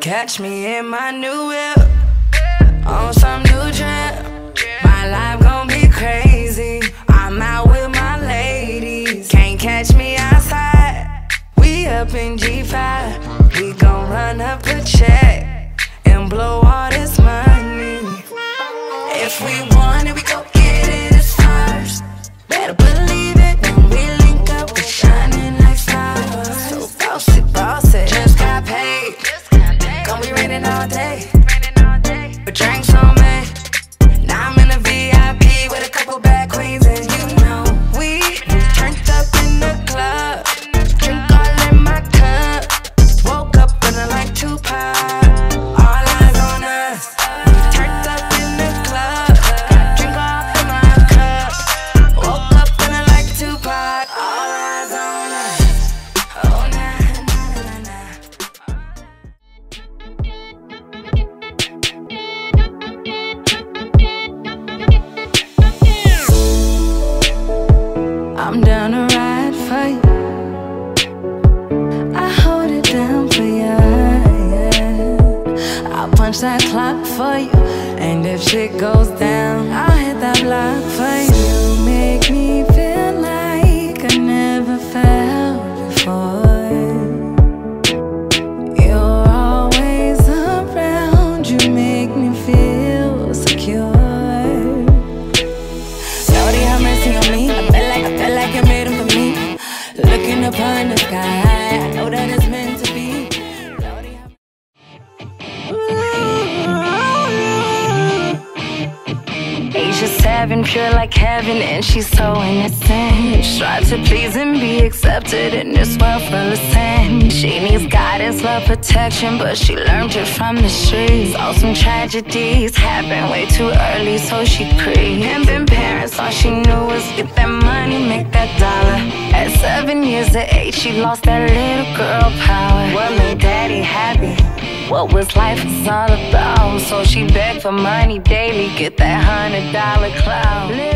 Catch me in my new whip on some new trip. My life gon' be crazy. I'm out with my ladies. Can't catch me outside. We up in G5. We gon' run up a check and blow all this money. If we day. To ride you. I hold it down for you. yeah. I'll punch that clock for you. And if shit goes down, I'll hit that block for you. You make me Asia seven, pure like heaven, and she's so innocent. Strive to please and be accepted in this world full of sin. She needs guidance, love, protection, but she learned it from the streets. All some tragedies happen way too early, so she. And then parents, all she knew was get that money, make that dollar. At seven years of age, she lost that little girl power. What made daddy happy? What was life all about? So she begged for money daily, get that hundred dollar girl.